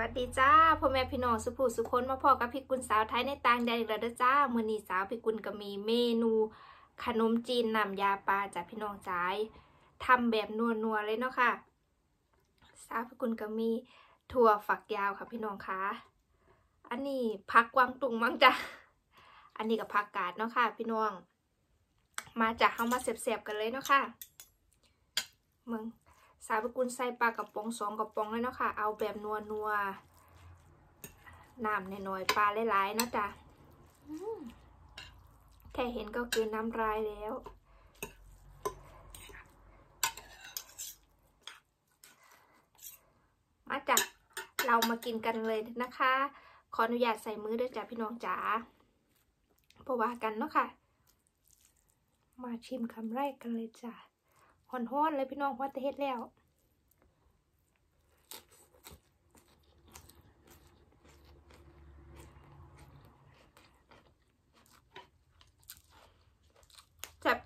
วัสดีจ้าพ่อแม่พี่น้องสุภูสุคนมาพอกับพี่กุลสาวไทยในต่างแดนอีกแล้วจ้ามือนีสาวพี่กุลก็มีเมนู ขนมจีนนำยาปลาจากพี่น้องจ้ายทำแบบนัวๆเลยเนาะค่ะ สาวพี่กุลก็มีถั่วฝักยาวค่ะพี่น้องคะอันนี้พักกวางตุงมั้งจ้ะอันนี้กับผักกาดเนาะค่ะ พี่น้อง มาจากเฮามาเสียบๆกันเลยเนาะค่ะมึงาวกุลใส่ปลากระป๋องสองกระป๋องเลยเนาะค่ะ เอาแบบนัวนัวน้ำหน่อยๆปลาหลายๆเนาะจ้ะแค่เห็นก็คือน้ำลายแล้วมาจ้ะเรามากินกันเลยนะคะ ขออนุญาตใส่มือด้วยจ้ะพี่น้องจ๋าเพราะว่ากันเนาะค่ะ มาชิมคำแรกกันเลยจ้ะหอนห้อนเลยพี่น้องว่าจะเฮ็ดแล้ว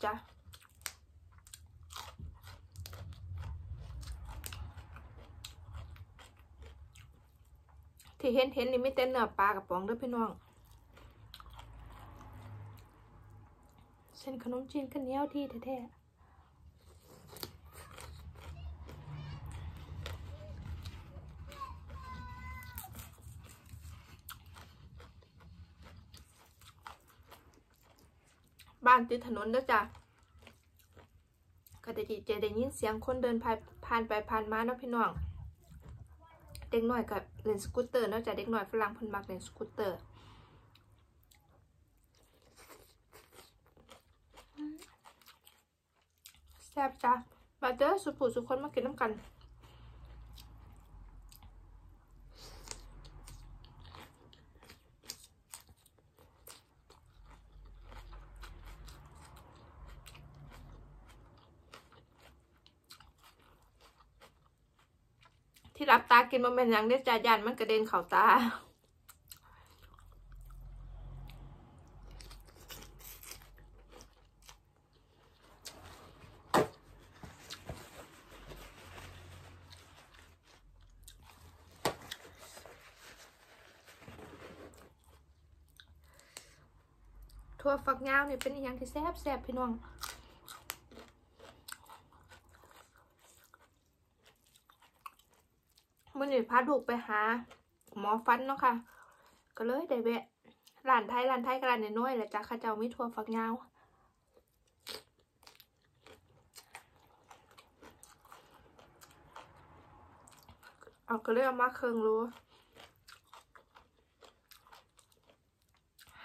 จ๊ะที่เห็นเห็นนี่ไม่เต้นเนื้อปลากระป๋องเด้อพี่น้อง เส้นขนมจีนก็เหนียวที่แท้ๆ บ้านติดถนนแล้วจ้ะก็ได้ดีจะได้ยินเสียงคนเดินผ่านผ่านไปผ่านมาเนาะพี่น้อง เด็กหน่อยกับเล่นสกูตเตอร์เนาะจ้ะเด็กหน่อยฝรั่งพิ่นมักเล่นสกูตเตอร์แซ่บจ้ะมาเจอสุผู้สุคนมากินน้ำกัน ที่รับตากินมันเป็นย่างเดียวจ่ายานมันกระเด็นเข่าตาทั่วฝักยาวนี่เป็นอย่างที่แซ่บแซ่บพี่น้อง มื่อนี้ พาลูกไปหา หมอฟันเนาะค่ะ ก็เลยได้แวะร้านไทยร้านไทยกับร้านน้อยๆแหละจ้ะข้าเจ้ามีทั่วฝักยาวเอาก็เลยเอามาเครื่องรู้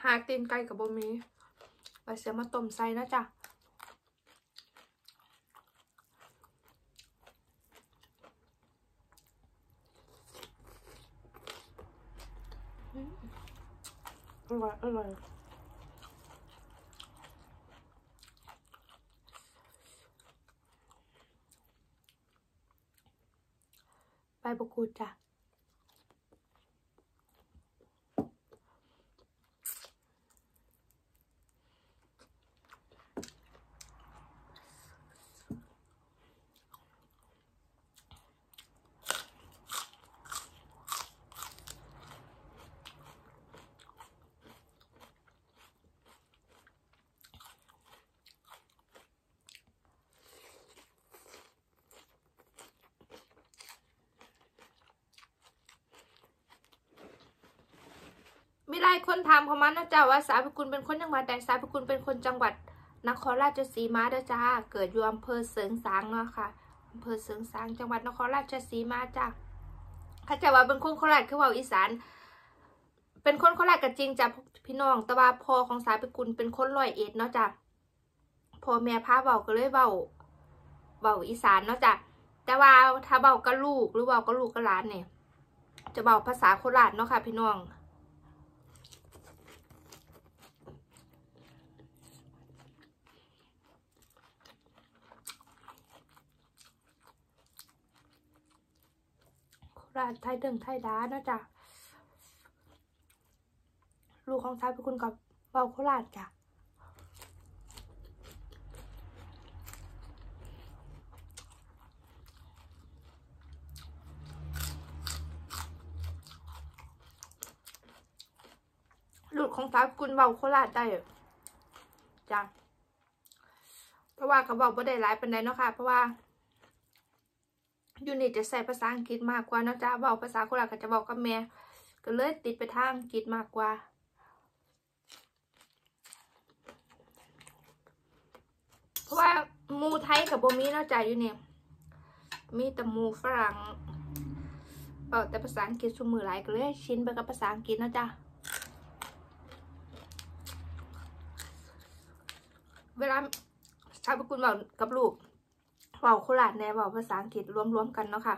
หาตีนไก่กับบะหมี่ไปเสียมาต้มใส่นะจ๊ะ อ ร่อยอร่อยใบประกูดจ้ะ ไม่ได้คนถามเขามานะจ๊ะว่าสาวพิกุลเป็นคนจังหวัดใดสาวพิกุลเป็นคนจังหวัดนครราชสีมาเด้อจ้า เกิดอยู่อำเภอเสริงสางเนาะค่ะอำเภอเสริงสางจังหวัดนครราชสีมาจ้าข้าใจว่าเป็นคนโคราชคือว่าอีสาน เป็นคนโคราชก็จริงจ้ะพี่น้อง แต่ว่าพ่อของสาวพิกุลเป็นคนร้อยเอ็ดเนาะจ้ะพ่อแม่พาเบาก็เลยเบาเบาอีสานเนาะจ้ะแต่ว่าถ้าเบากับลูกหรือเบากับลูกกับหลานเนี่ยจะเบาภาษาโคราชเนาะค่ะ พี่น้อง ร้านไทยเดิงไทยด้านะจ๊ะลูกของชายเป็นคนกับเบาโคราชจ้ะลูดของสาวคุณเบาโคราชได้จ้ะเพราะว่าเขาบอกว่าได้หลายเป็นไรเนาะค่ะ เพราะว่า ยูนิตจะใส่ภาษาอังกฤษมากกว่าเนาะจ้ะบอกภาษาโคราชก็จะบอกกับแม่ ก็เลยติดไปทางอังกฤษมากกว่า เพราะว่ามูไทยกับโบมีเนาะจ้ะอยู่นี่มีแต่มูฝรั่งเออแต่ภาษาอังกฤษชุมมือหลายก็เลยชินไปกับภาษาอังกฤษนะจ๊ะเวลาชาวบุกุลบอกกับลูก เบอกโคราชแน่บอกภาษาอังกฤษรวมๆกันเนาะค่ะ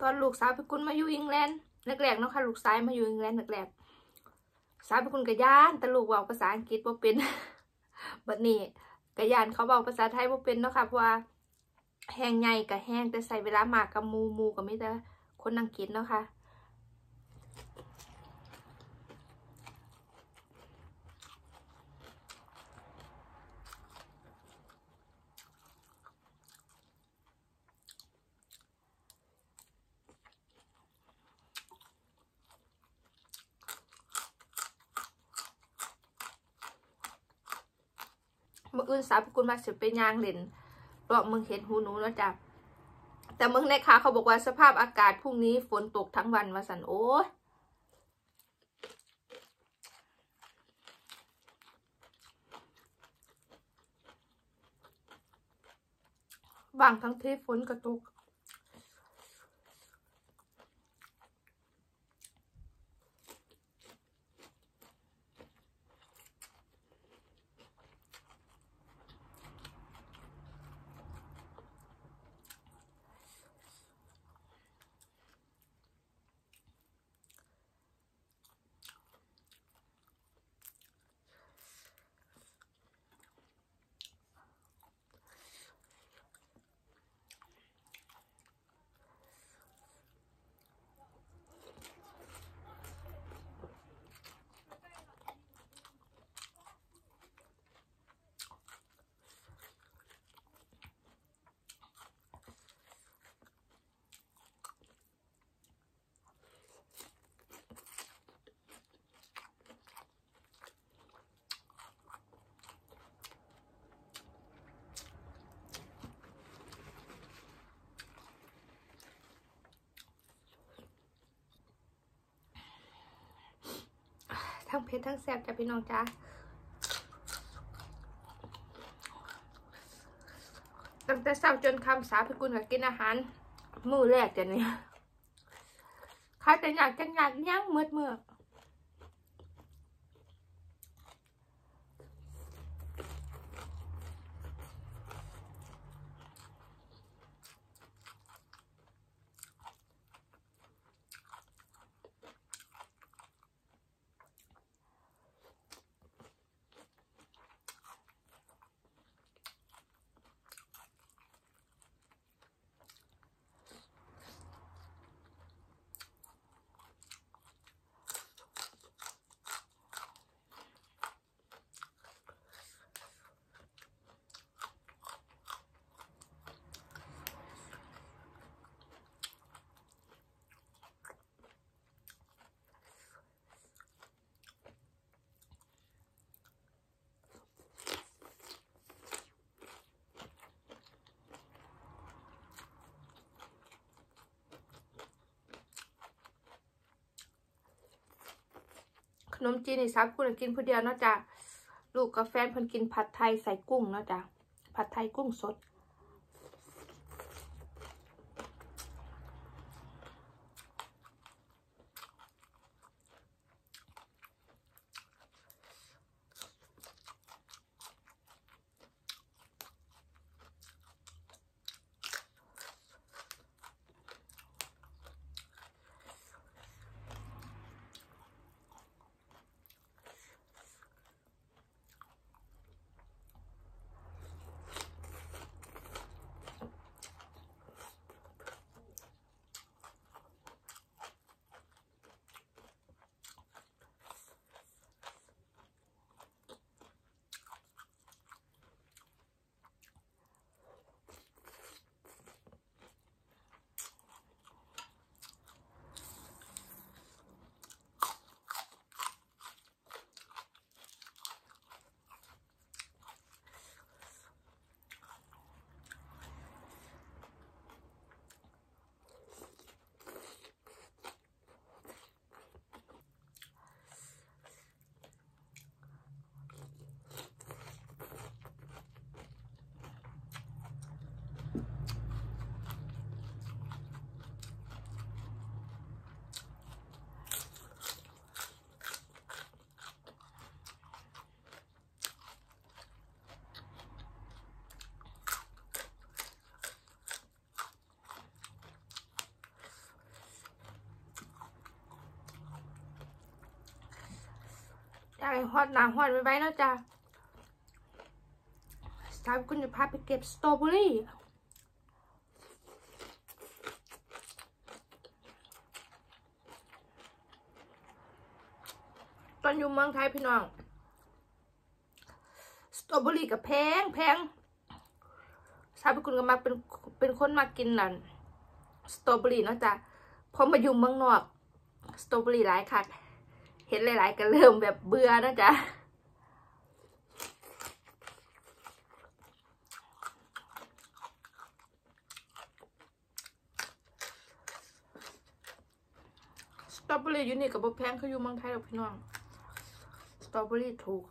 ตอนลูกสาวพิกุลมาอยู่อังกฤษแรกๆเนาะค่ะลูกชายมาอยู่อังกฤษแรกๆสาวพิกุลกะย่านแต่ลูกบอกภาษาอังกฤษว่าเป็นบัดนี้กะย่านเขาบอกภาษาไทยว่าเป็นเนาะค่ะเพราะว่าแห้งใหญ่กับแห้งแต่ใส่เวลามากกับมูมูกับไม่แต่คนอังกฤษเนาะค่ะ อื่นสาวพิกุลมาสิเป็นยางเล่นรอบมึงเห็นหูหนูแล้วจ้ะแต่เมืองในค่ะเขาบอกว่าสภาพอากาศพรุ่งนี้ฝนตกทั้งวันมาสันโอ้ยบางทั้งที่ฝนก็ตก ทั้งเผ็ดทั้งแซ่บจ้ะพี่น้องจ้าตั้งแต่เช้าจนคำสาวพิกุลก็กินอาหาร มื้อแรกจ้ะเนี่ยใครแต่อยากจะอยากย่างมืดเมื่อ ขนมจีนนี่สาวพิกุลกินผู้เดียวเนาะจ้ะลูกกับแฟนเพิ่นกินผัดไทยใส่กุ้งเนาะจ้ะผัดไทยกุ้งสด ม ฮอตหนาฮอตไว้ไว้แล้วจ้ะสาวคุณจะพาไปเก็บสตรอเบอรี่ตอนอยู่เมืองไทยพี่น้อง สตรอเบอรี่กับแพงแพงสาวคุณก็มาเป็นเป็นคนมากินนั่นสตรอเบอรี่นาะจ้ะพอมาอยู่เมืองนอก สตรอเบอรี่หลายค่ะ เห็นหลาย ๆ ก็เริ่มแบบเบื่อนะจ๊ะสตรอเบอรี่อยู่นี่กับบแพงเขาอยู่เมืองไทยหรอกพี่น้อง สตรอเบอรี่ถูก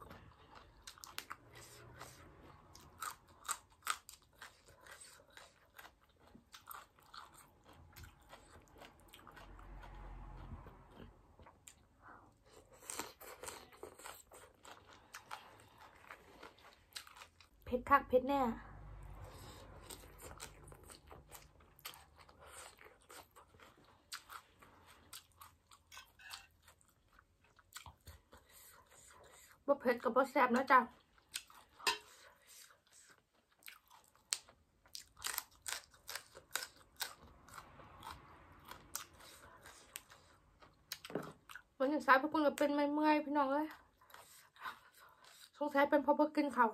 คักเผ็ดแน่บ่เผ็ดกับบ่แซ่บนะจ้ะวันนี้สายพวกคุณก็เป็นเมื่อยพี่น้องเอ้ยสงสัยเป็นเพราะเพิ่งกินข้าว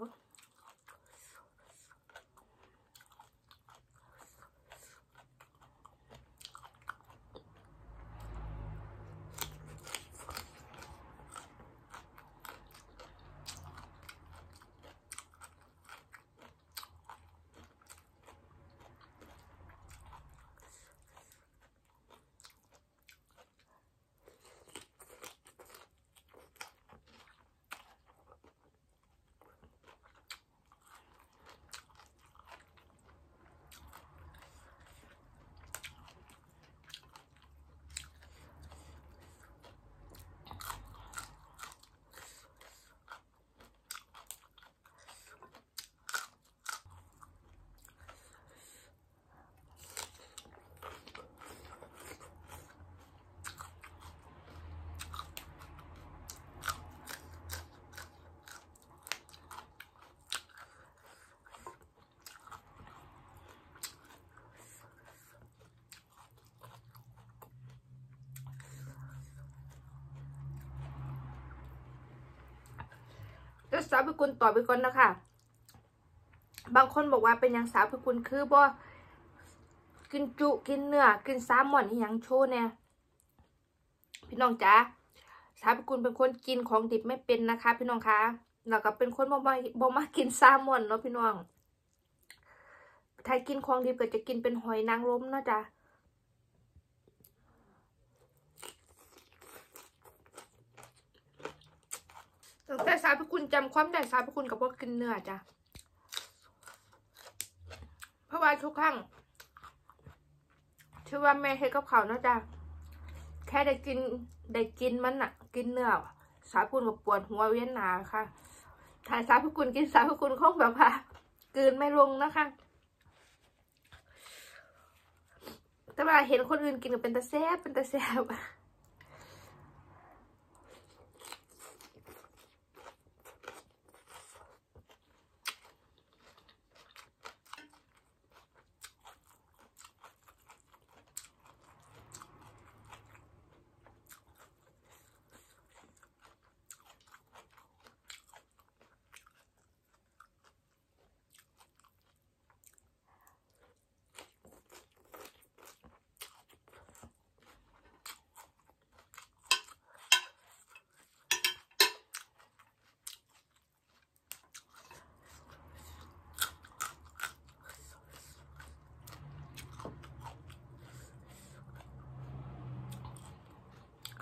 จะสาวพิกุลต่อไปก่อนนะคะบางคนบอกว่าเป็นยังสาวพิกุลคือบ่กินจุกินเนื้อกินซามอนอยังโชว์เนี่ยพี่น้องจ๋าสาวพิกุลเป็นคนกินของดิบไม่เป็นนะคะ พี่น้องคะแล้วก็เป็นคนบ่มาบ่มากินซามอนเนาะพี่น้องถ้ากินของดิบก็จะกินเป็นหอยนางรมเนาะจ้ะ แต่สาพิกุลจำความได้สาพิกุลกับพวกกินเนื้อจ้ะเพราะว่าทุกครั้งชื่อว่าแม่ให้กับเขาเนาะจ้ะแค่ได้กินได้กินมันอะกินเนื้อสาพิกุลกับปวดหัวเวียนหนาค่ะถ้าสาพิกุลกินสาพิกุลคงแบบว่ากลืนไม่ลงนะคะแต่เวลาเห็นคนอื่นกินก็เป็นตาแซบเป็นตาแซ่บ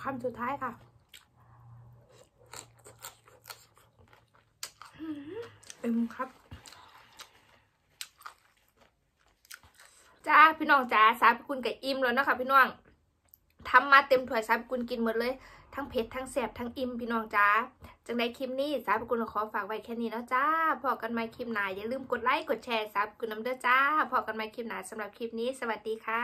คำสุดท้ายค่ะเอ็มครับจ้าพี่น้องจ้าสาวพิกุลกับอิ่มแล้วนะคะพี่น้องทำมาเต็มถ้วยสาวพิกุลกินหมดเลย ทั้งเผ็ดทั้งแสบทั้งอิ่มพี่น้องจ้าจังได้คลิปนี้สาวพิกุลขอฝากไว้แค่นี้แล้วจ้าพอกันใหม่คลิปหน้าอย่าลืมกดไลค์กดแชร์สาวพิกุลน้ำเด้อจ้าพอกันใหม่คลิปหน้าสำหรับคลิปนี้ สวัสดีค่ะ